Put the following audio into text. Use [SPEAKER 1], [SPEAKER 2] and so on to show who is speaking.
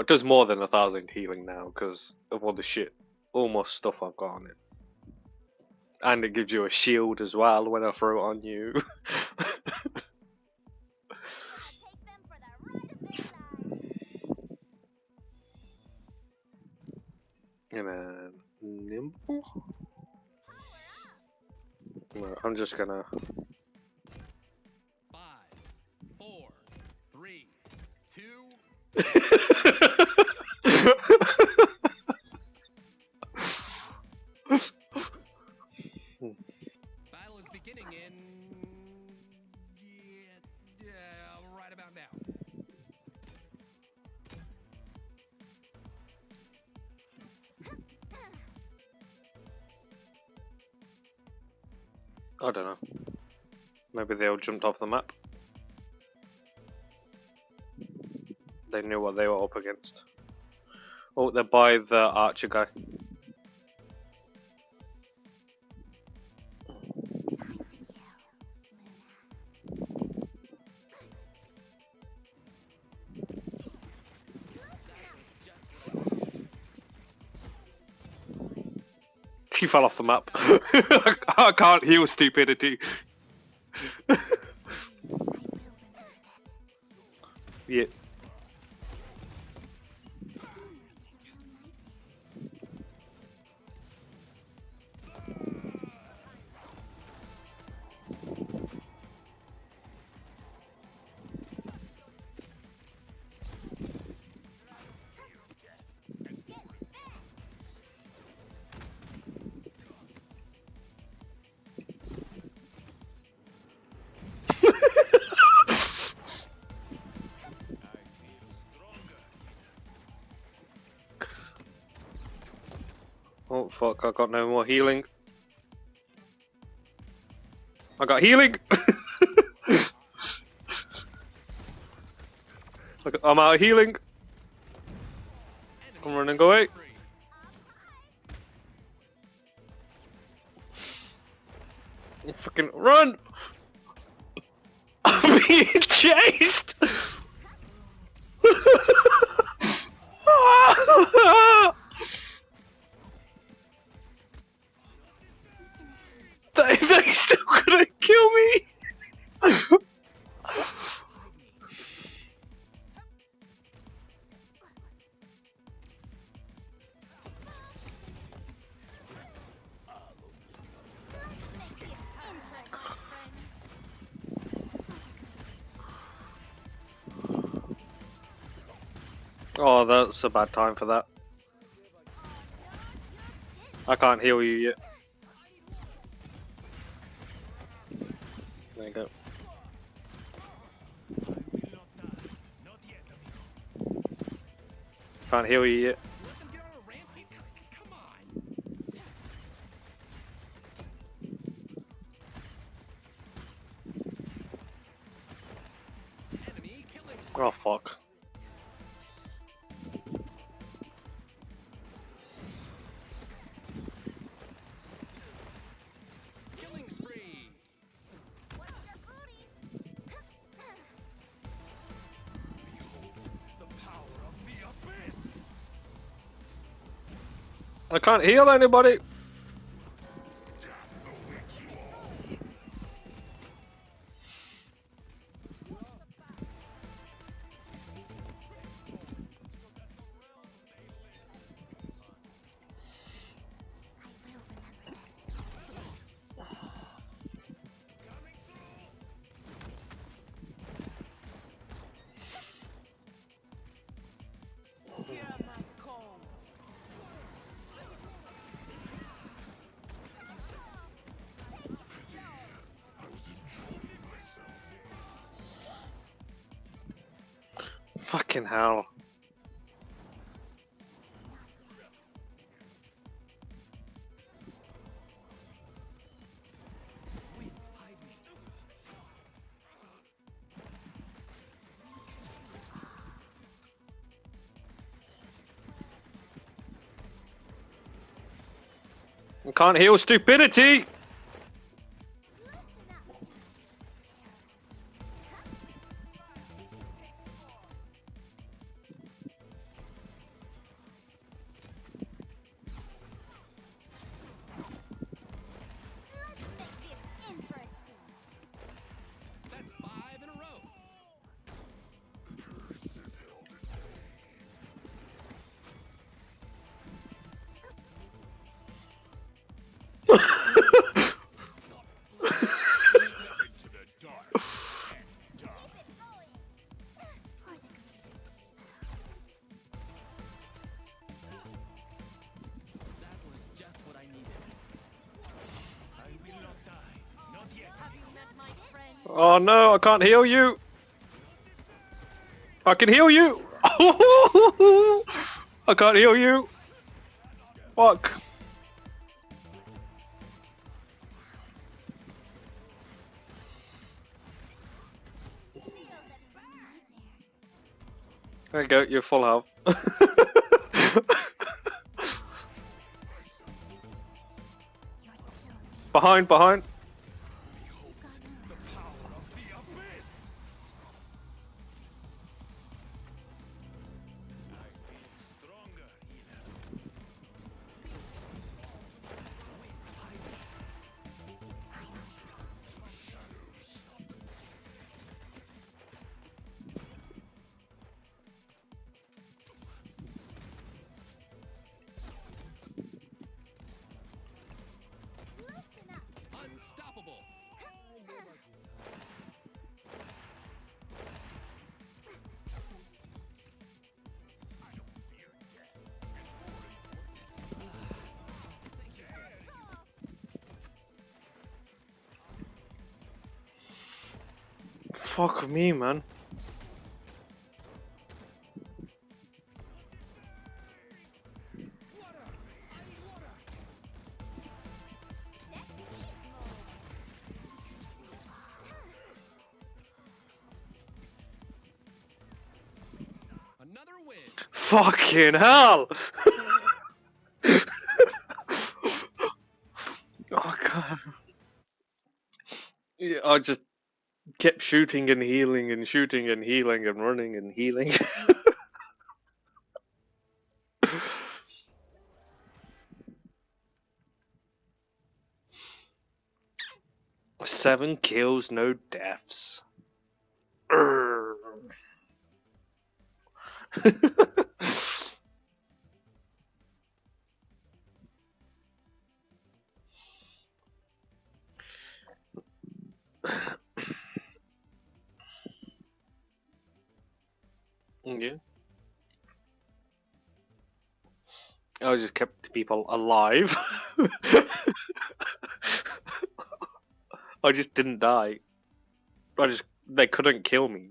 [SPEAKER 1] It does more than a thousand healing now because of all the shit, all my stuff I've got on it. And it gives you a shield as well when I throw it on you. and then nimble. No, I'm just gonna.
[SPEAKER 2] Five, four, three, two. Battle is beginning in. Yeah, yeah, right about now.
[SPEAKER 1] I don't know. Maybe they all jumped off the map. They knew what they were up against. Oh, they're by the archer guy. He fell off the map. I can't heal stupidity. yeah. Oh fuck, I got no more healing. I got healing! I'm out of healing. I'm running away. Fucking run! I'm being chased! they, they still gonna kill me! Oh, that's a bad time for that. I can't heal you yet. You go. Can't heal you yet. Oh,
[SPEAKER 2] Let them
[SPEAKER 1] I can't heal anybody. Fucking hell. Can't heal stupidity. oh no, I can't heal you. I can heal you. I can't heal you. Fuck. There you go, you're full health. behind, behind. Fuck me, man. Fucking hell! oh god. Yeah, I just kept shooting and healing and shooting and healing and running and healing. Seven kills, no deaths. yeah. I just kept people alive. I just didn't die. I just they couldn't kill me.